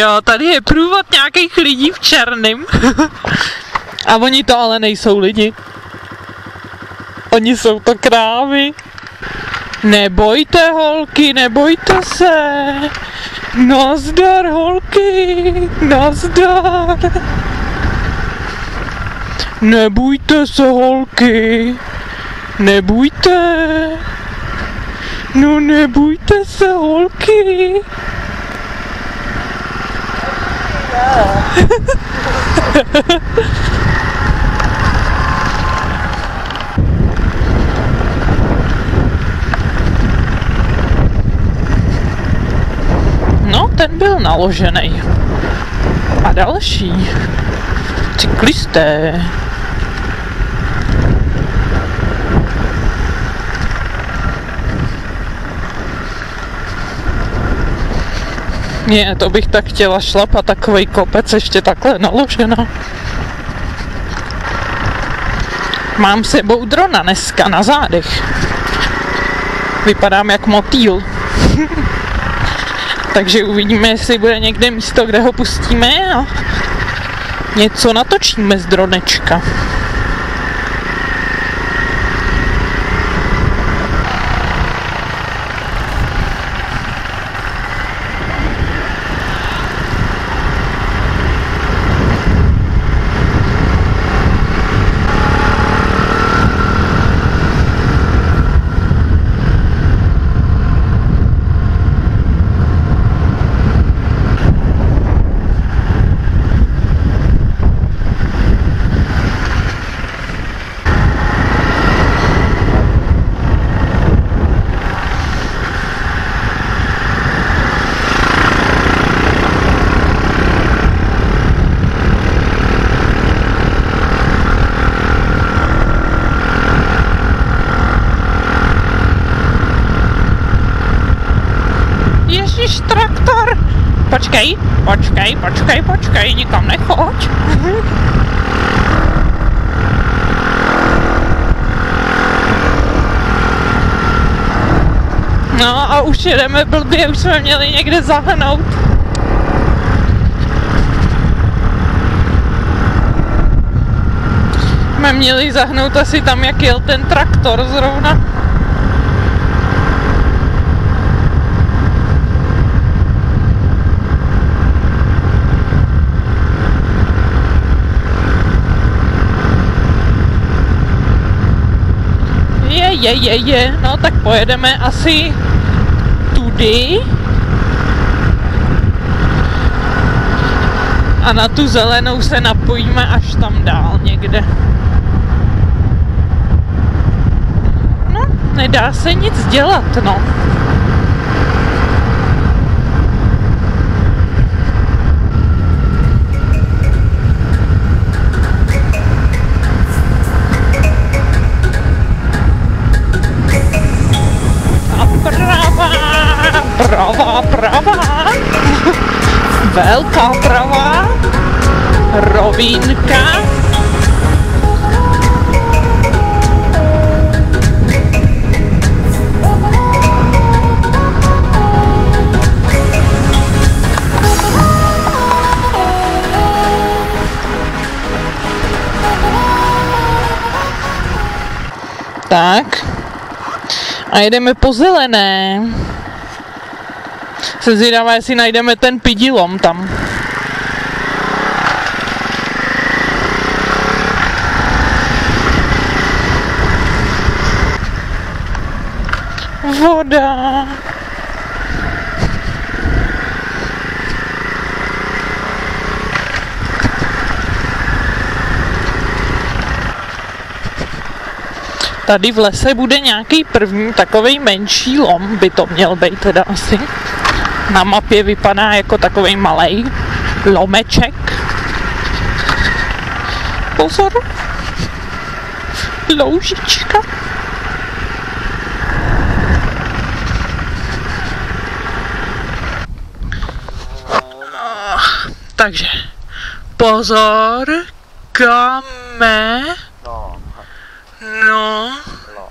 Jo, tady je průvod nějakých lidí v černém. A oni to ale nejsou lidi. Oni jsou to krávy. Nebojte holky, nebojte se. Nazdar holky, nazdar. Nebojte se holky, nebojte. No nebojte se holky. No, ten byl naložený. A další. Cyklisté. Ne, to bych tak chtěla šlapat takový kopec ještě takhle naloženo. Mám sebou drona dneska na zádech. Vypadám jak motýl. Takže uvidíme, jestli bude někde místo, kde ho pustíme a něco natočíme z dronečka. Ježíš, traktor! Počkej, počkej, počkej, počkej, nikam nechoď. No a už jedeme blbě, už jsme měli někde zahnout. Jsme měli zahnout asi tam, jak jel ten traktor zrovna. Je, je, je, no tak pojedeme asi tudy. A na tu zelenou se napojíme až tam dál někde. No, nedá se nic dělat, no. Rovinka. Tak. A jedeme po zelené. Se zvědavá, jestli najdeme ten pidilom tam. Voda. Tady v lese bude nějaký první takový menší lom, by to měl být teda asi. Na mapě vypadá jako takový malý lomeček. Pozor. Loužička. Takže pozor, kame. No, No, no.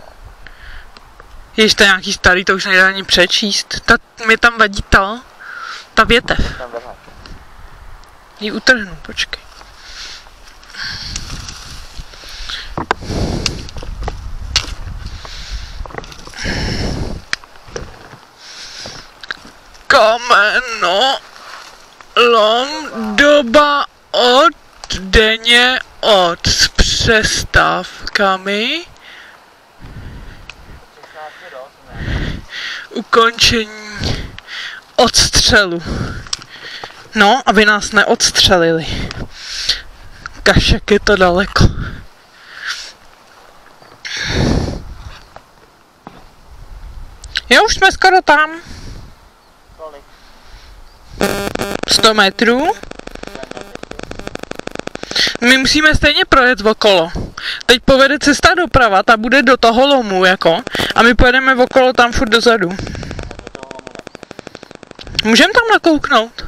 Jež to je nějaký starý, to už nejde ani přečíst. Ta, mi tam vadí to, ta větev. Ji utrhnu, počkej. Kameno, lom, doba od denně od s přestávkami. Ukončení odstřelu. No, aby nás neodstřelili. Kašek je to daleko. Jo, už jsme skoro tam. Kolik? 100 metrů. My musíme stejně projet okolo. Teď povede cesta doprava, ta bude do toho lomu, jako. A my pojedeme okolo tam furt dozadu. Můžeme tam nakouknout?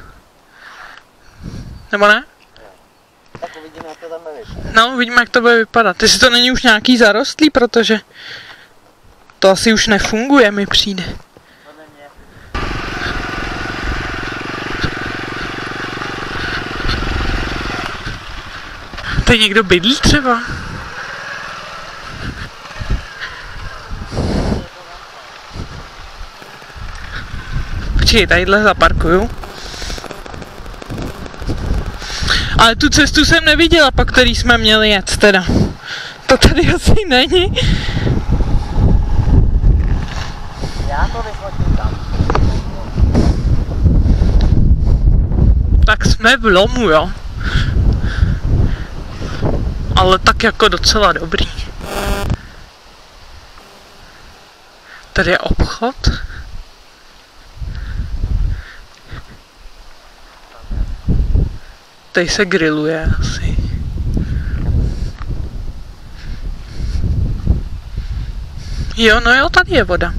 Nebo ne? No, uvidíme, jak to bude vypadat. Jestli to není už nějaký zarostlý, protože to asi už nefunguje, mi přijde. Podle mě. Tady někdo bydlí třeba? Počkej, tadyhle zaparkuju. Ale tu cestu jsem neviděla, po který jsme měli jet teda. To tady asi není. Já to tam. Tak jsme v lomu, jo. Ale tak jako docela dobrý. Tady je obchod. Tady se grilluje asi. Jo, no jo, tady je voda.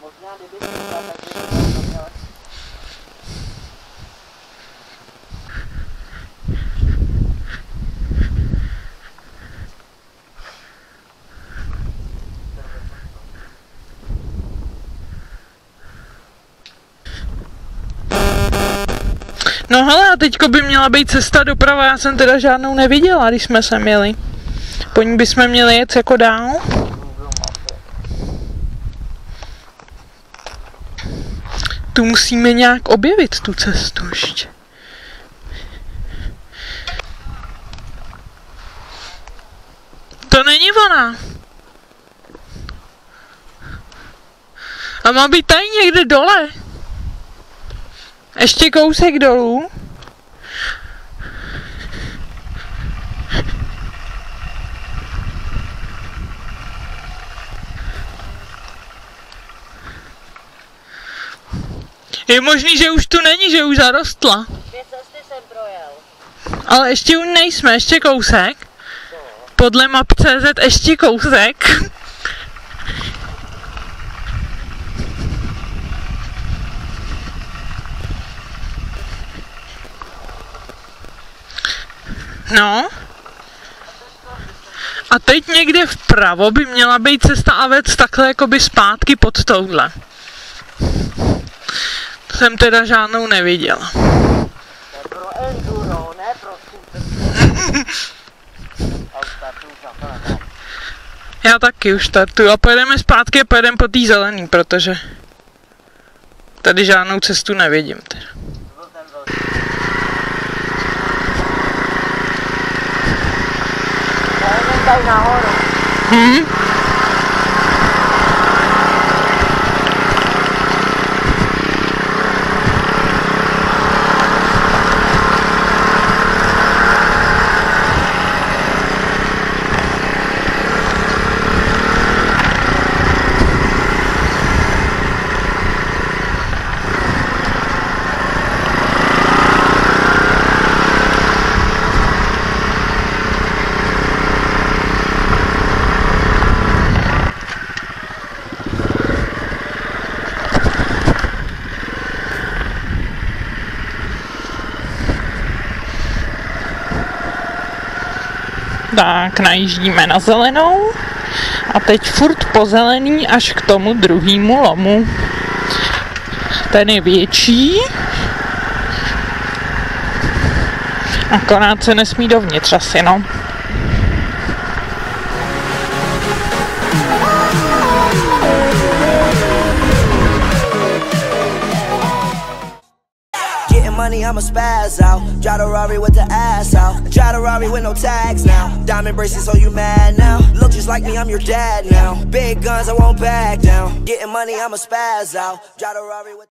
Možná, kdyby to byla, tak by to měla. No hele, a teďko by měla být cesta doprava, já jsem teda žádnou neviděla, když jsme sem jeli. Po ní bychom měli jet jako dál. Tu musíme nějak objevit, tu cestu ještě. To není ona. A má být tady někde dole. Ještě kousek dolů. Je možný, že už tu není, že už zarostla. Dvě cesty jsem projel. Ale ještě u nejsme, ještě kousek. Podle map CZ ještě kousek. No. A teď někde vpravo by měla být cesta a vec takhle jakoby zpátky pod touhle. Jsem teda žádnou neviděla. Já taky už startuju a pojedeme zpátky a pojedeme po té zelený, protože tady žádnou cestu nevidím. Teda. To byl ten velký. Já jdem tady Tak najíždíme na zelenou a teď furt po zelený až k tomu druhému lomu. Ten je větší. Akorát se nesmí dovnitř asi, no. Getting I'm a spaz out. Drive a Rari with the ass out. Drive a Rari with no tags now. Diamond bracelets, so you mad now? Look just like me, I'm your dad now. Big guns, I won't back down. Getting money, I'm a spaz out. Drive a Rari with